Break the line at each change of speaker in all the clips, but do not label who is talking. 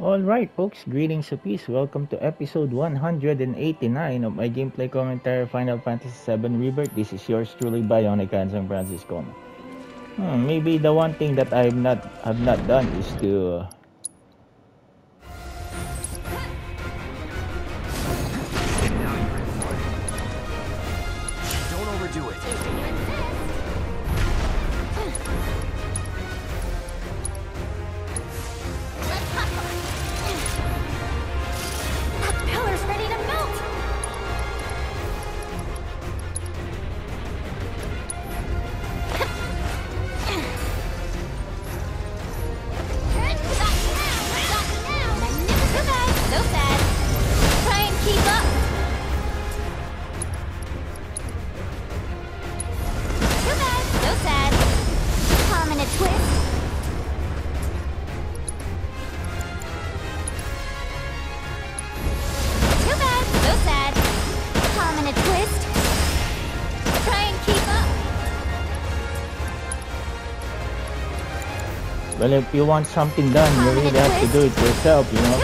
Alright, folks, greetings to peace. Welcome to episode 189 of my gameplay commentary Final Fantasy VII Rebirth. This is yours truly, Bionic San Francisco. Hmm, maybe the one thing that I have not have not done is to uh, Well, if you want something done, you really have to do it yourself, you know.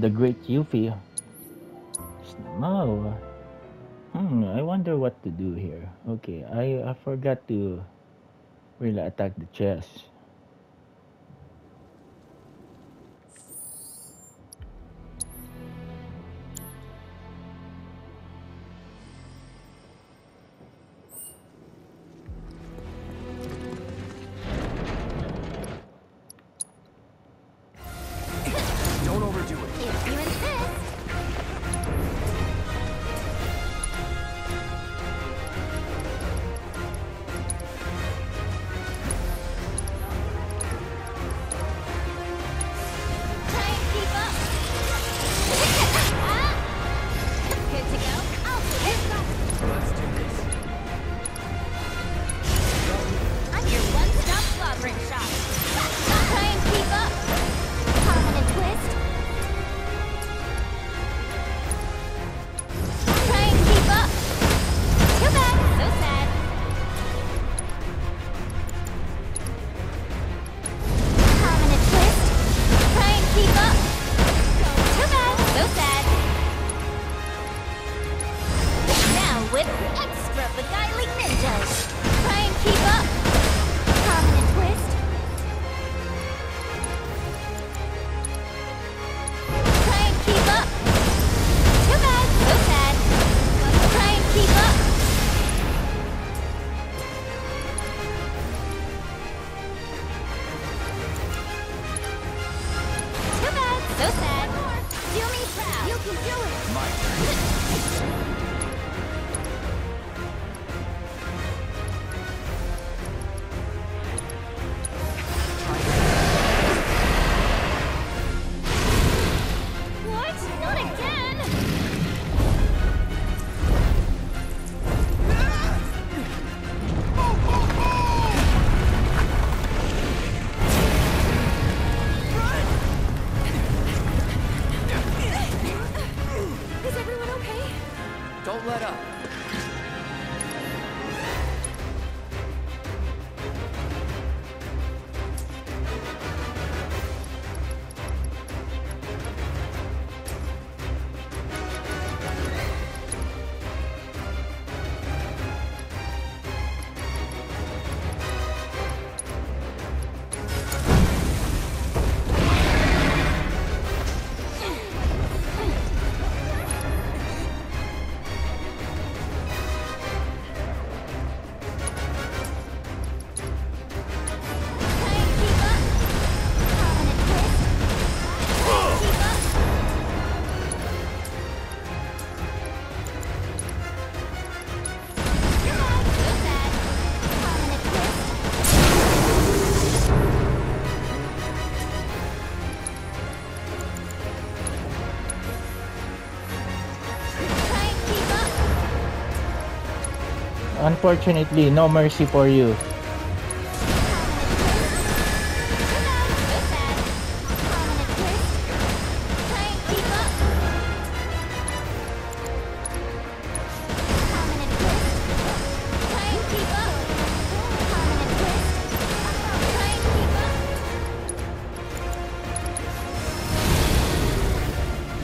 The great Yuffie. No. Hmm, I wonder what to do here. Okay, I, I forgot to really attack the chest.
Unfortunately, no mercy for you.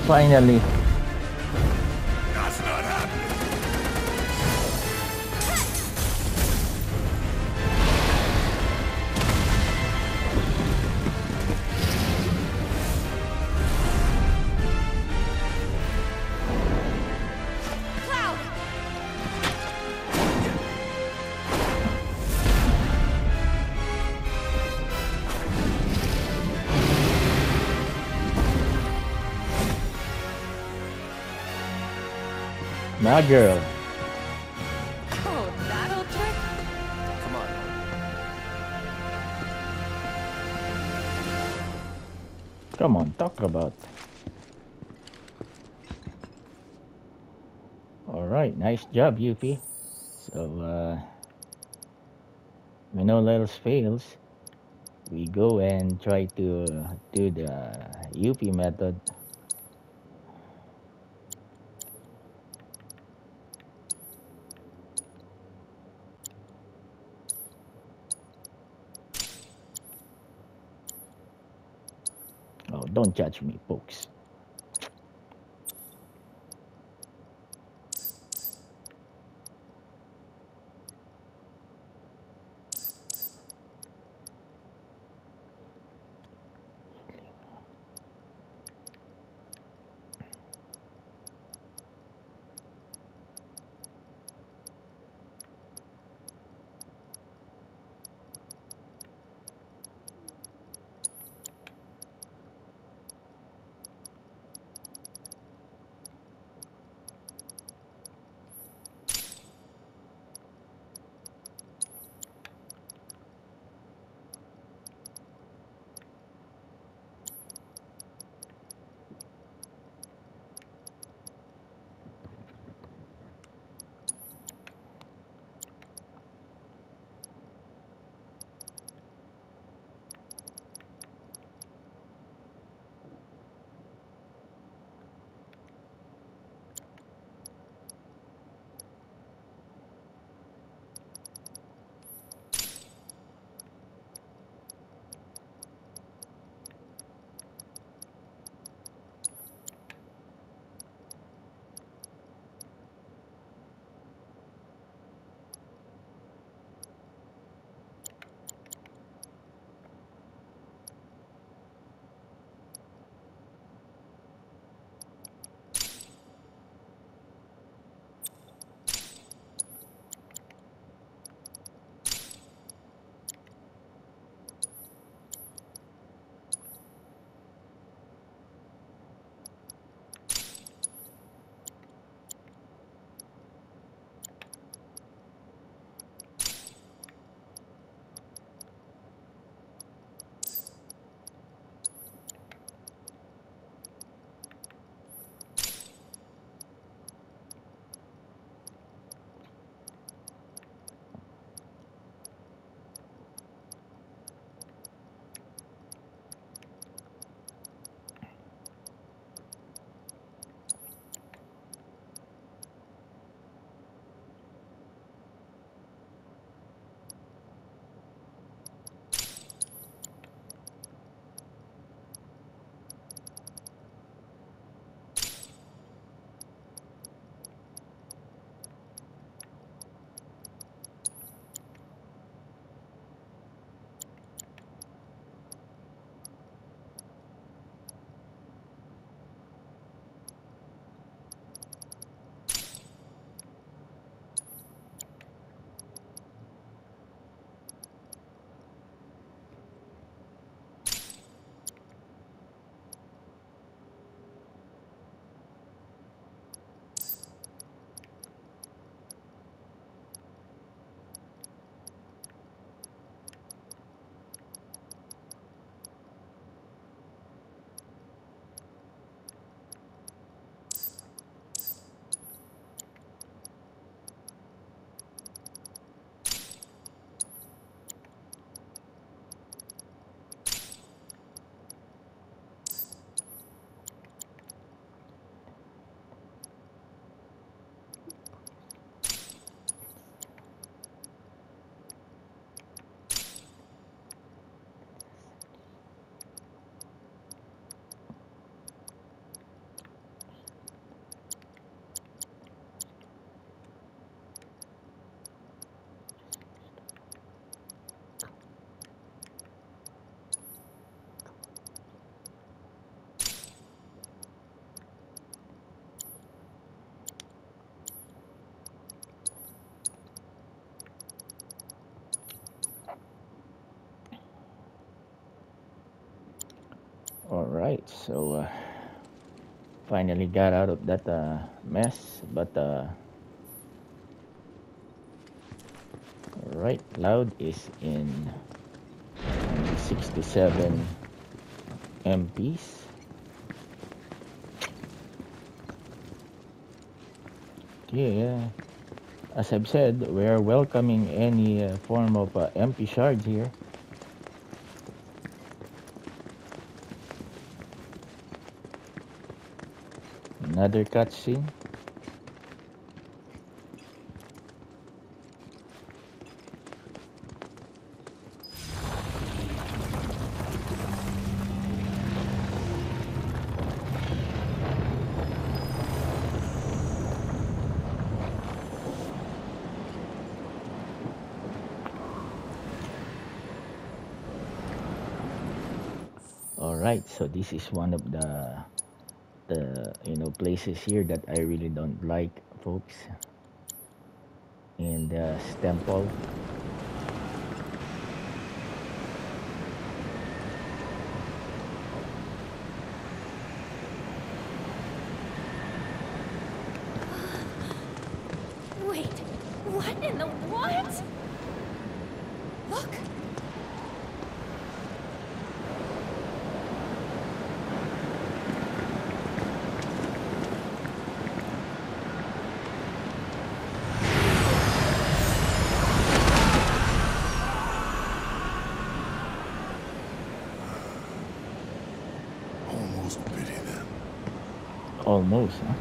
So
My girl.
Oh, that'll trick.
Come on.
Come on, talk about. Alright, nice job, UP. So, uh, when all else fails, we go and try to uh, do the UP method. Don't judge me, folks. Alright, so uh, finally got out of that uh, mess, but uh, right, Cloud is in only 67 MPs. Yeah, as I've said, we are welcoming any uh, form of uh, MP shards here. Another cutscene. All right, so this is one of the the you know places here that I really don't like, folks. In uh, the temple.
Wait, what in the what? Look!
Almost pity them.
Almost, huh?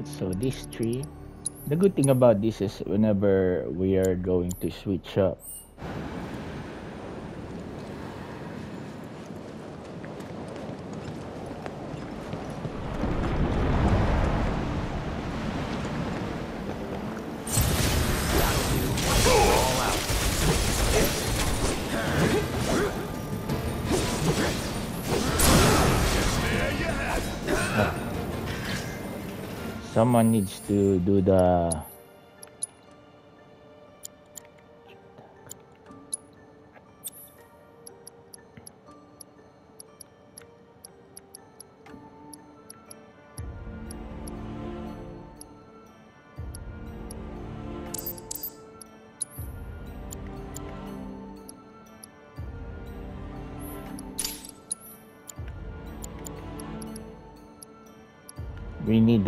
Alright, so these three. The good thing about this is whenever we are going to switch up. Someone needs to do the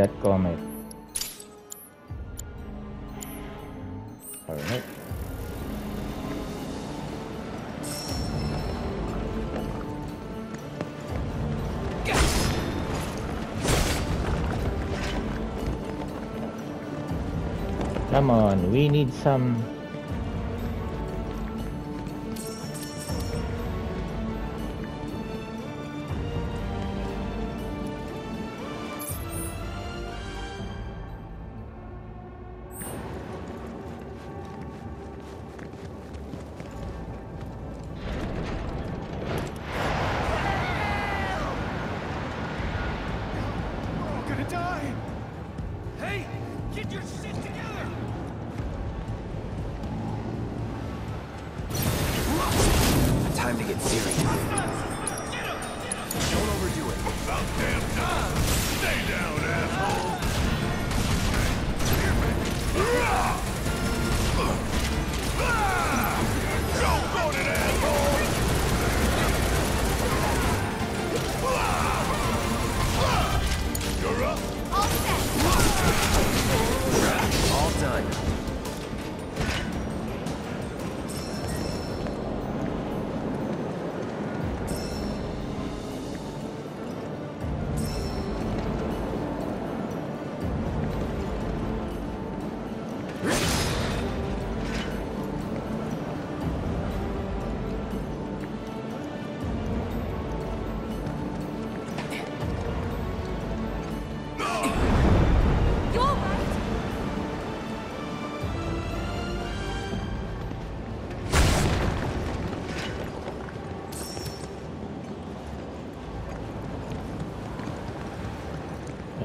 that comet. Alright. Come on, we need some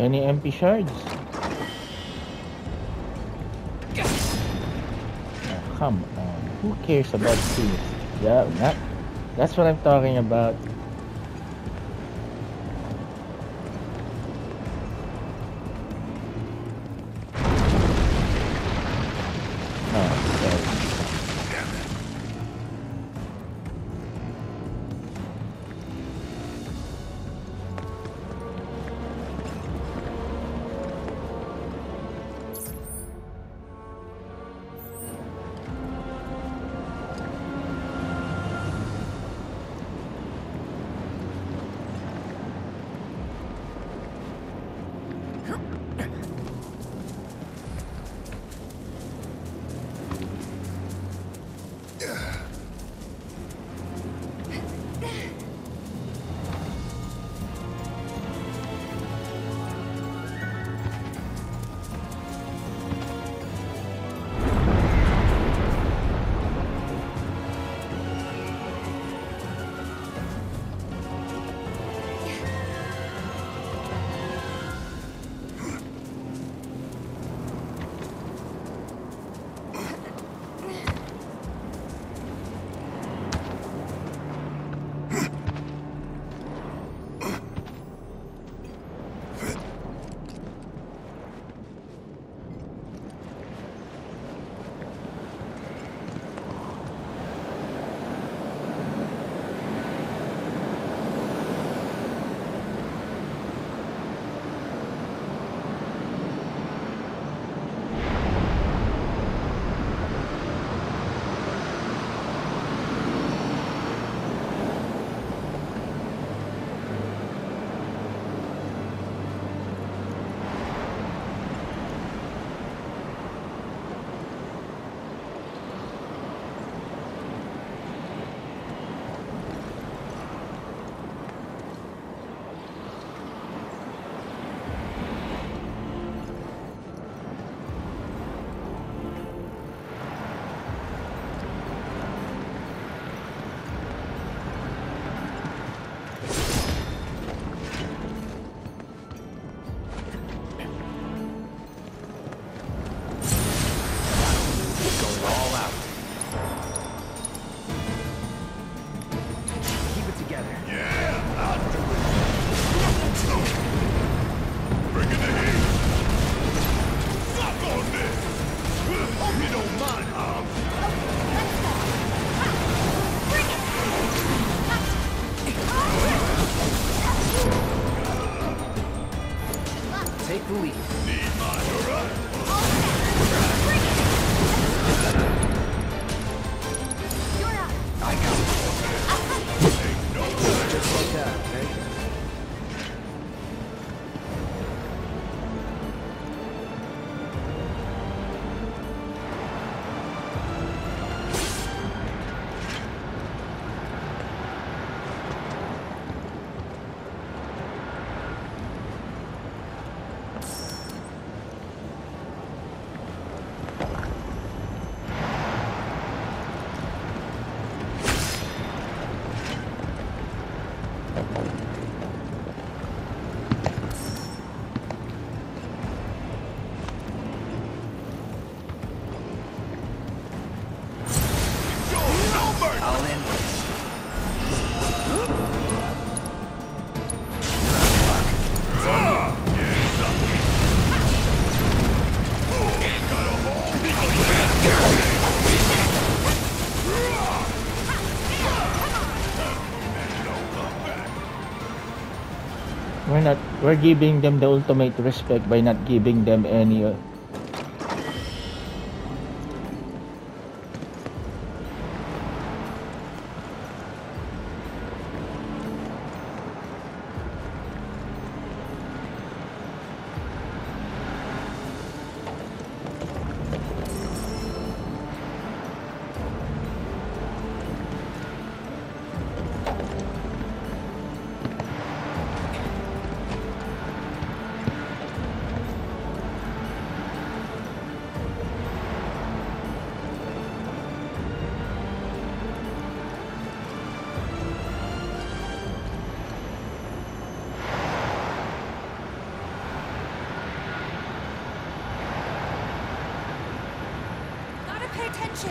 Any MP shards? Oh, come on. Who cares about these? Yeah, that, that's what I'm talking about.
we're giving them the ultimate respect by not giving them any
是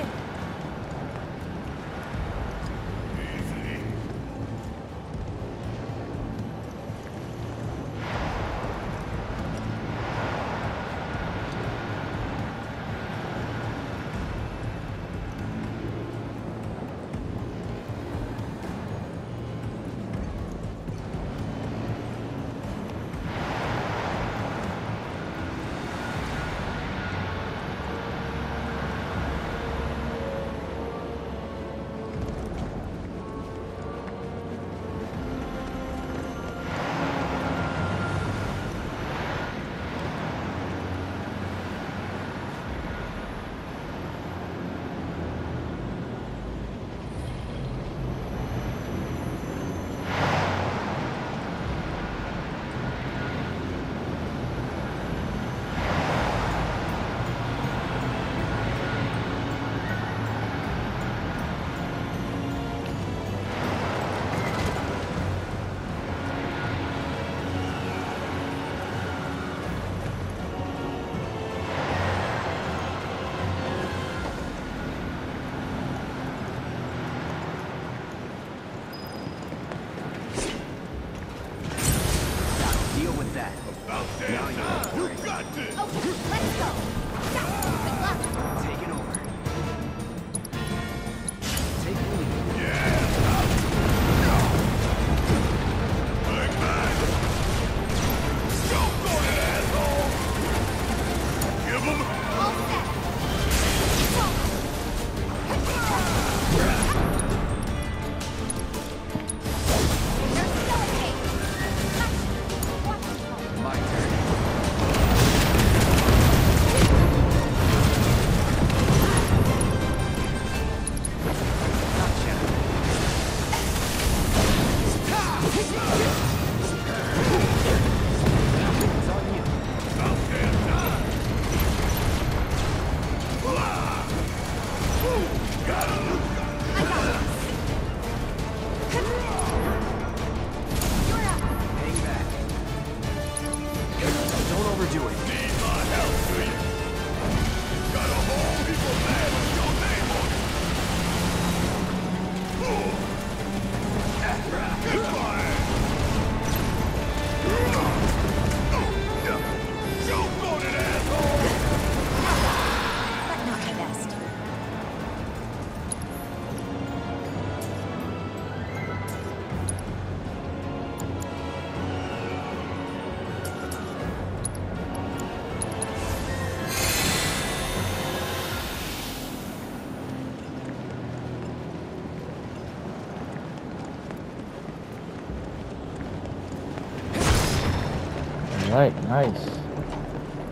nice.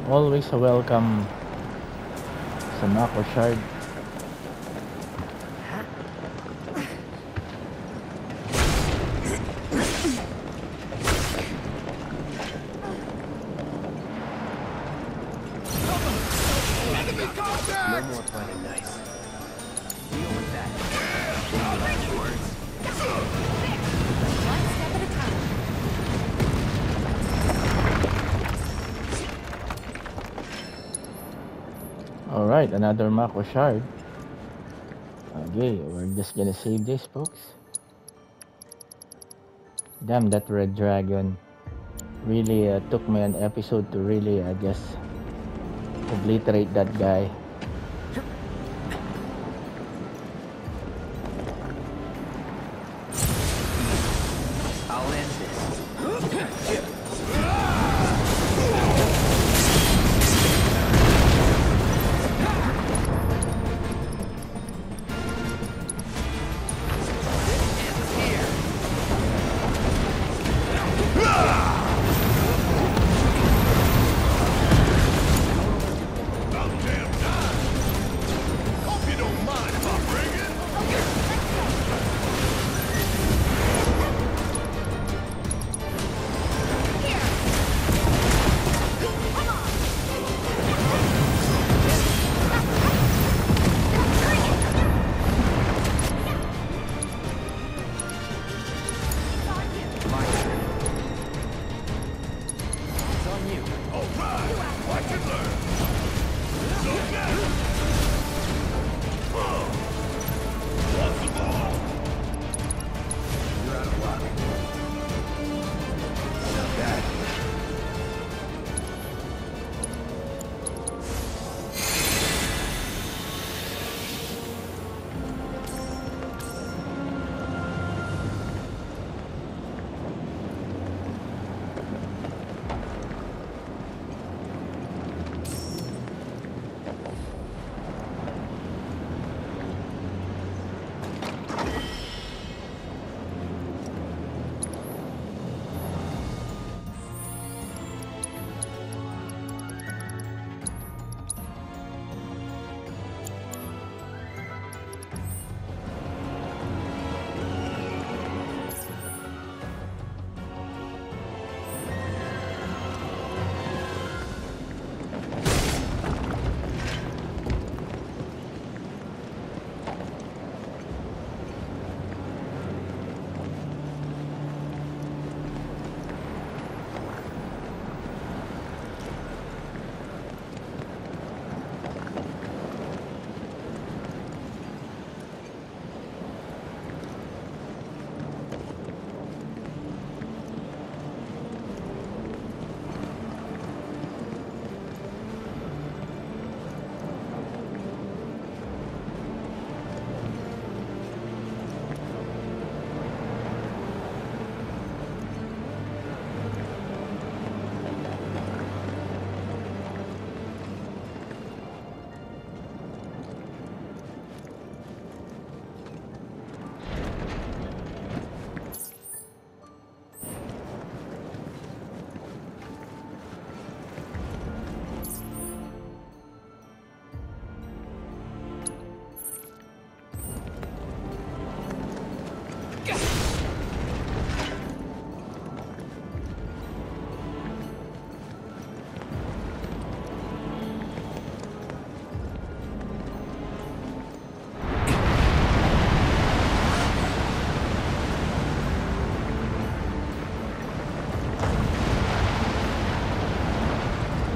Always a welcome sa Mako Shard. Alright, another Mako Shard. Okay, we're just gonna save this, folks. Damn, that red dragon really uh, took me an episode to really, I guess, obliterate that guy.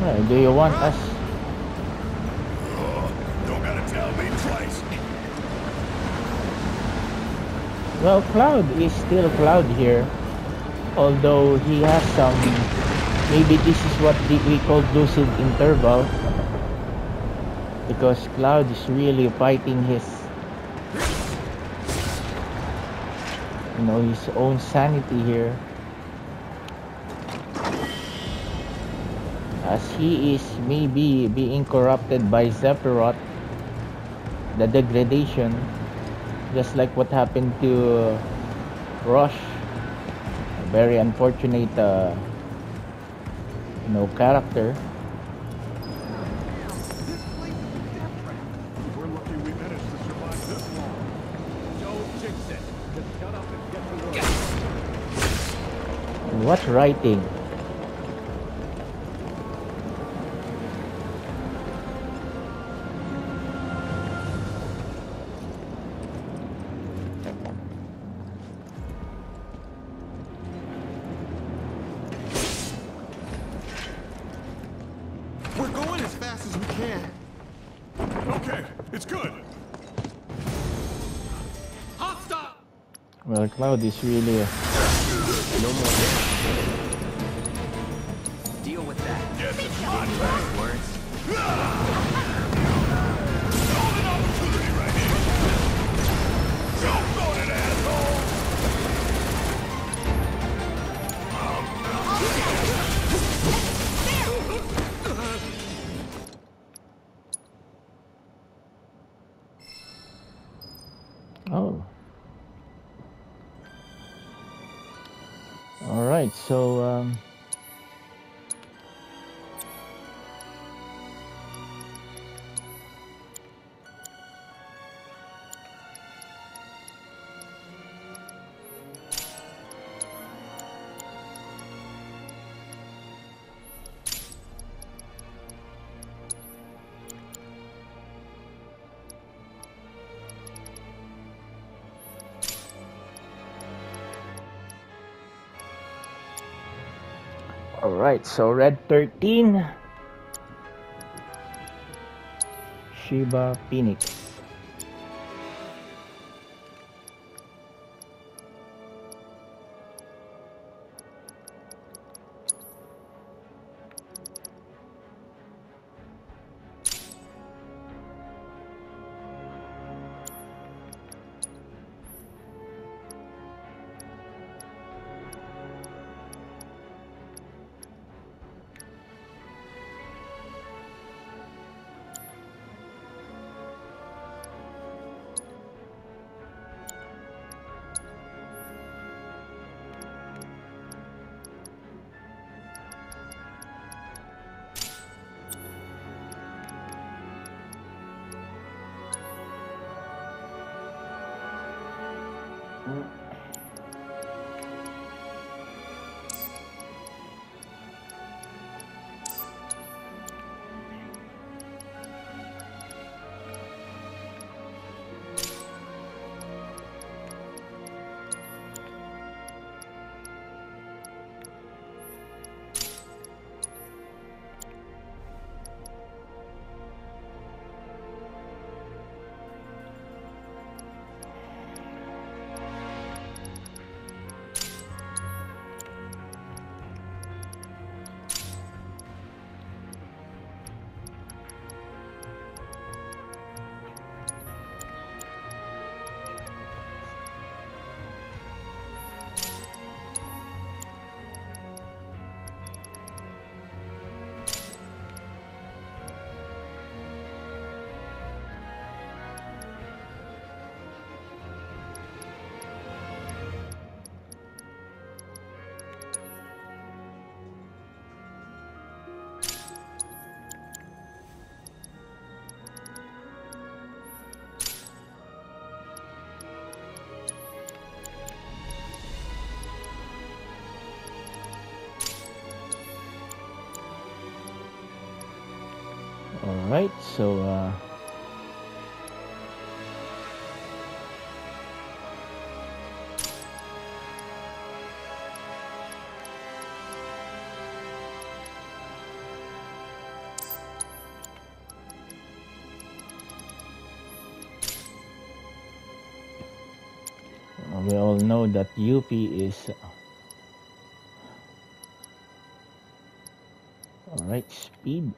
Well, do you want us?
Don't gotta tell me twice.
Well, Cloud is still Cloud here. Although he has some... Maybe this is what we call lucid interval. Because Cloud is really fighting his... You know, his own sanity here. He is maybe being corrupted by Sephiroth. The degradation. Just like what happened to Rush. A very unfortunate uh, No character. What
place
Well, Cloud really a
No more damage. Deal with that.
Yes, it's
Any words?
golden opportunity right here. Jump on it, asshole!
Oh. Right, so um, all right, so red 13 Shiba Phoenix. All right, so uh, we all know that UP is all right speed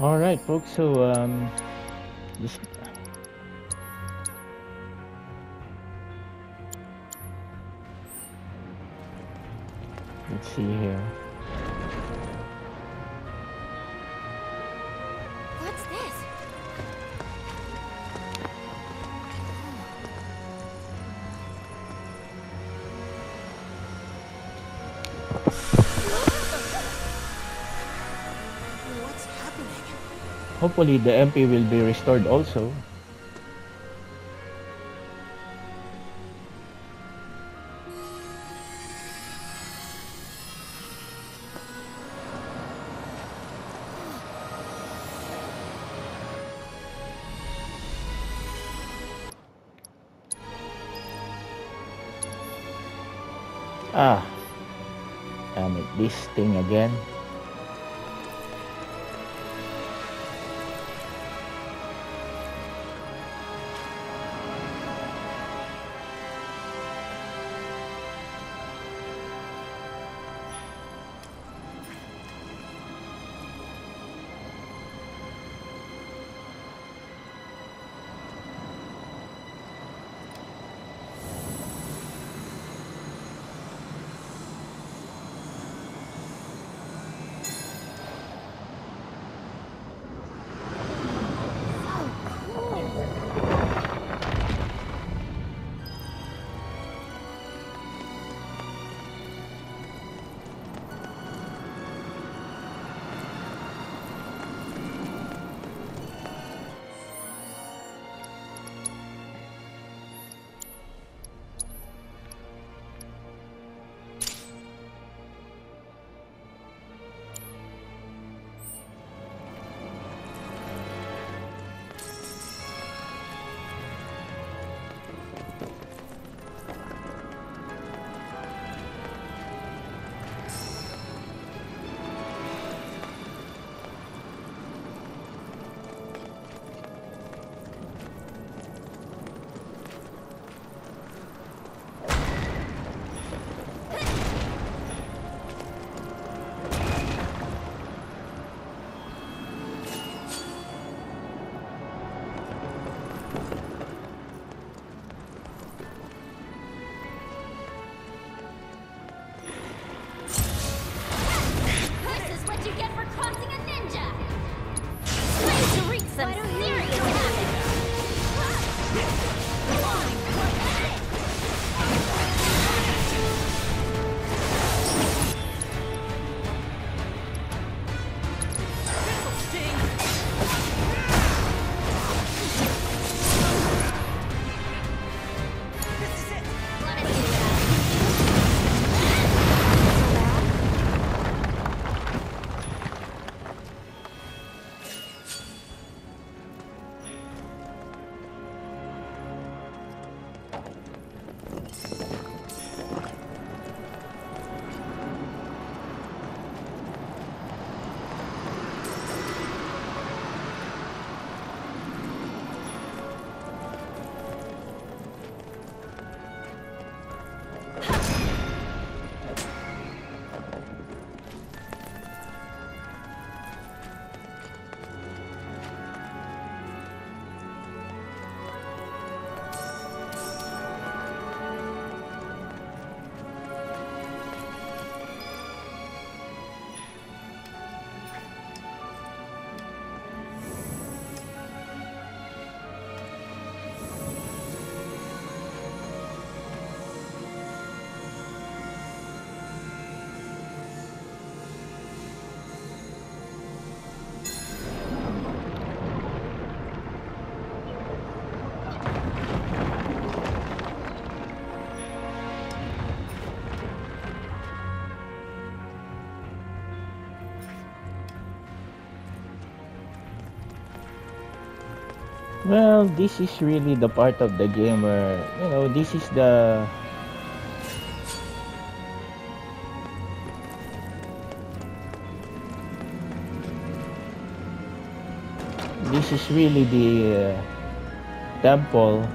All right, folks. So um, this. Let's see here. Hopefully, the MP will be restored also. Well, this is really the part of the game where, you know, this is the this is really the uh, temple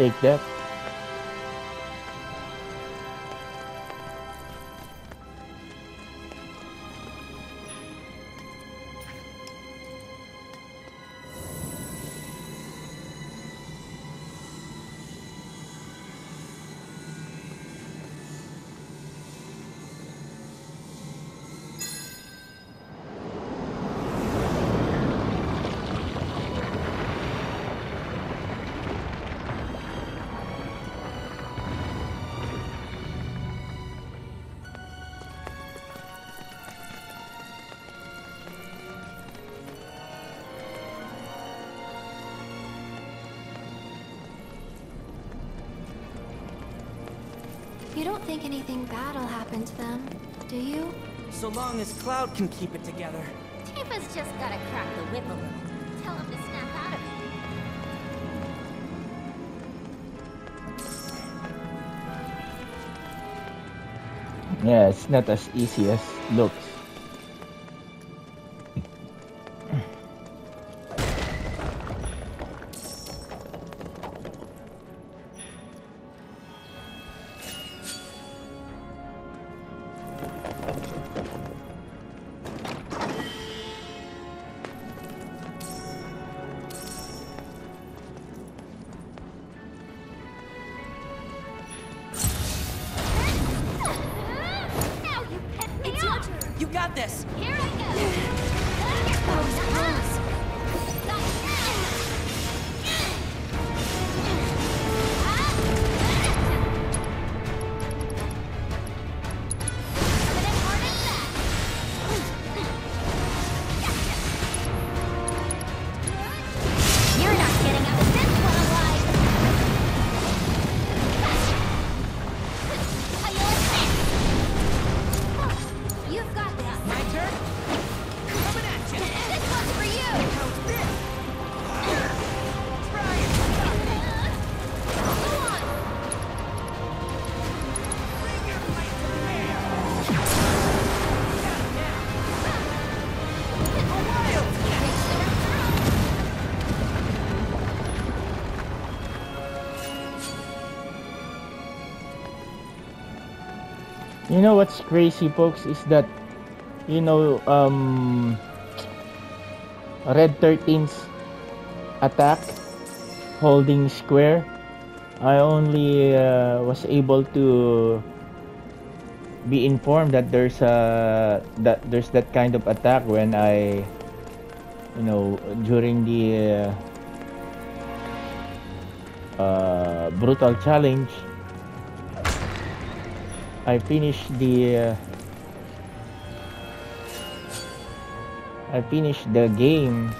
take that.
Think anything bad'll happen to them, do you?
So long as Cloud can keep it together.
Tifa's just gotta crack the whip a little. Tell him to snap out of it.
Yeah, it's not as easy as looks.
You
know what's crazy, folks, is that you know um Red 13's attack holding square. I only uh, was able to be informed that there's a that there's that kind of attack when I you know during the uh, uh, brutal challenge I finished the uh, I finished the game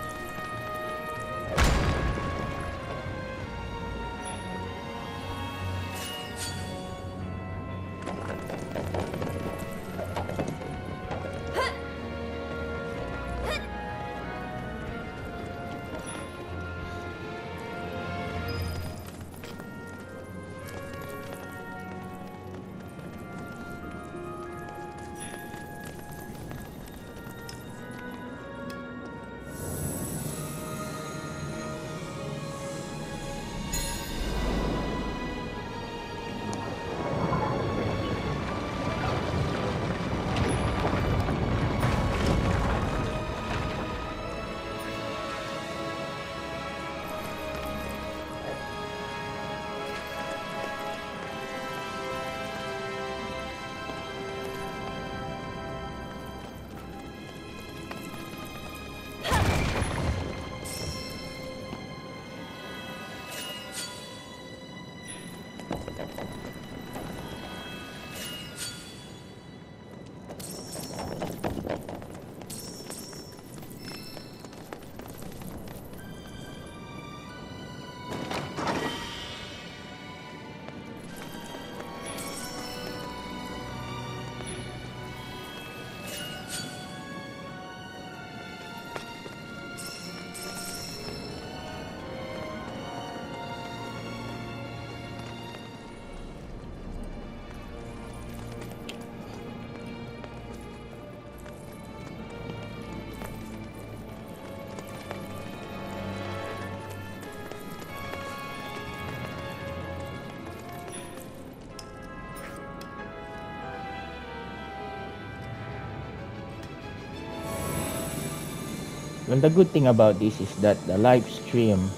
well, the good thing about this is that the live stream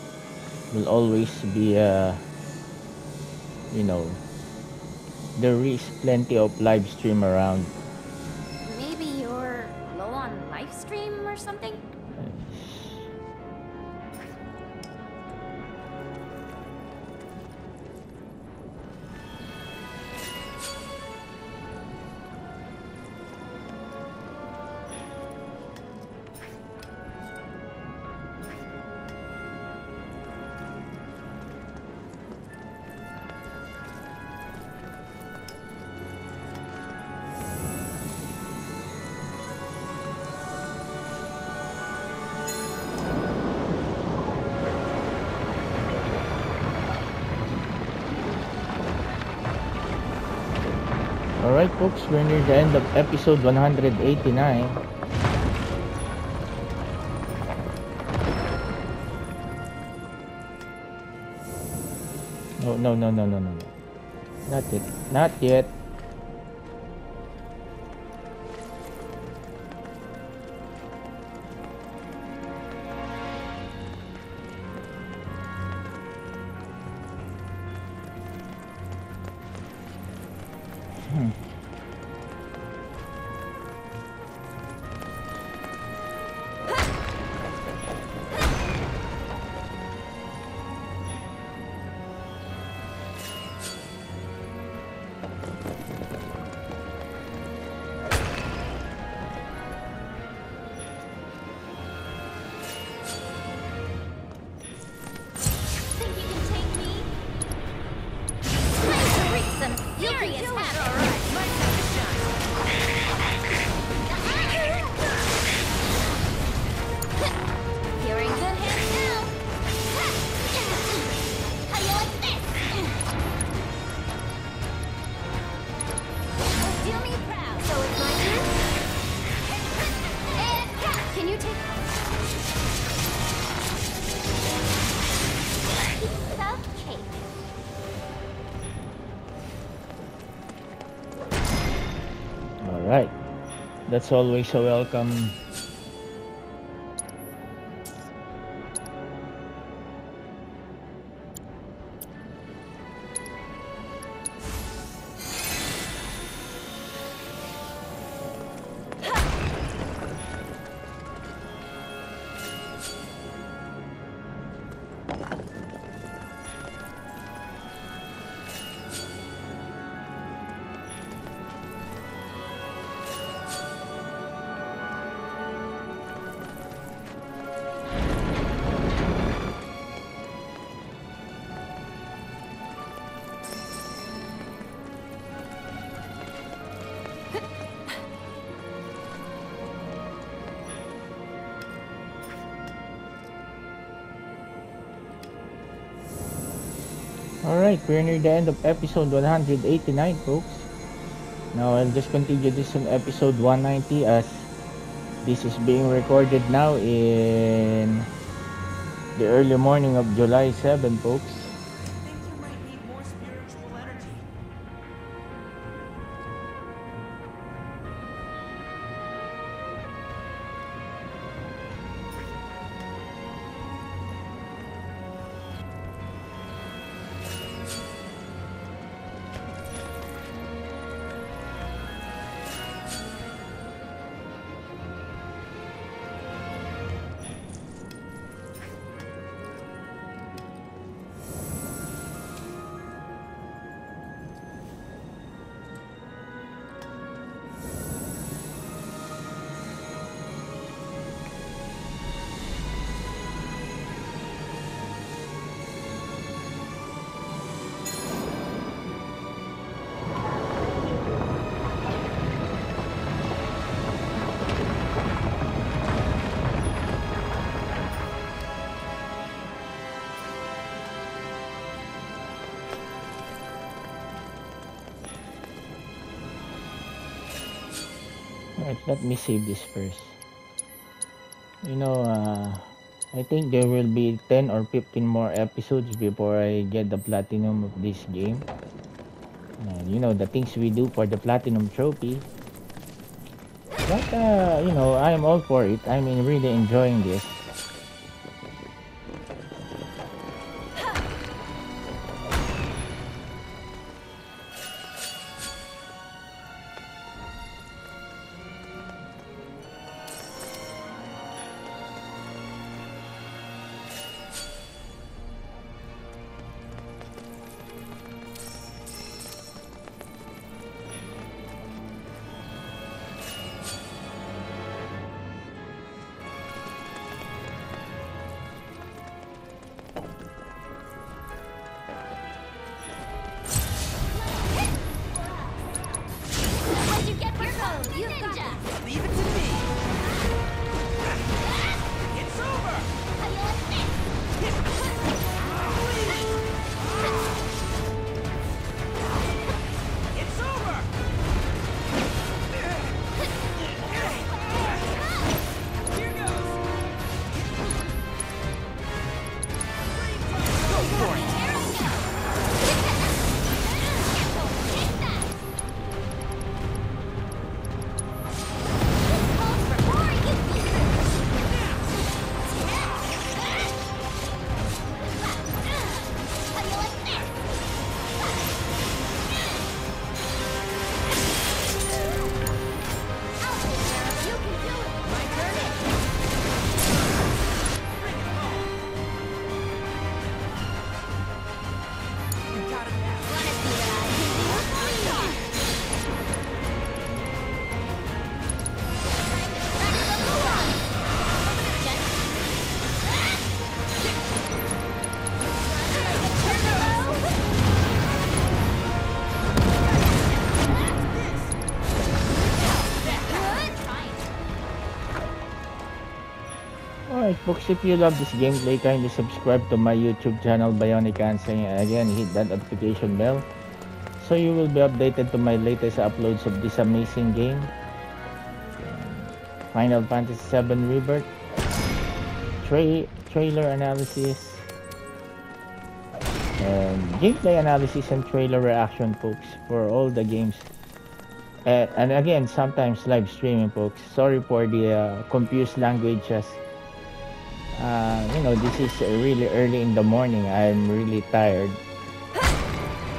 will always be, uh, you know, there is plenty of live stream around. Alright, folks, we're near the end of episode 189. No, no, no, no, no, no. no. Not yet. Not yet. That's always a welcome. Alright, we're near the end of episode 189, folks. Now, I'll just continue this on episode 190 as this is being recorded now in the early morning of July 7, folks. Alright, let me save this first. You know, uh, I think there will be 10 or 15 more episodes before I get the platinum of this game. And you know, the things we do for the platinum trophy. But, uh, you know, I'm all for it. I mean, really enjoying this. Folks, if you love this gameplay, kindly subscribe to my YouTube channel Bionic Anseng and again hit that notification bell. So you will be updated to my latest uploads of this amazing game. Final Fantasy VII Rebirth, tra trailer analysis, and gameplay analysis and trailer reaction folks for all the games. Uh, and again, sometimes live streaming folks. Sorry for the uh, confused languages uh, you know, this is really early in the morning. I'm really tired.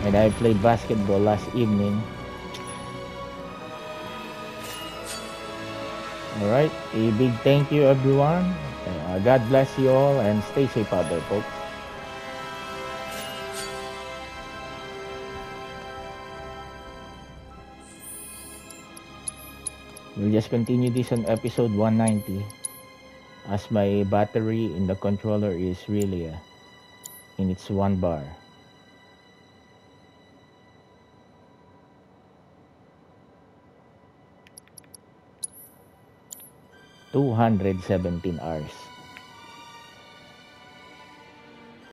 And I played basketball last evening. Alright, a big thank you everyone. Uh, God bless you all and stay safe out there, folks. We'll just continue this on episode 190 as my battery in the controller is really uh, in its one bar. Two hundred seventeen hours.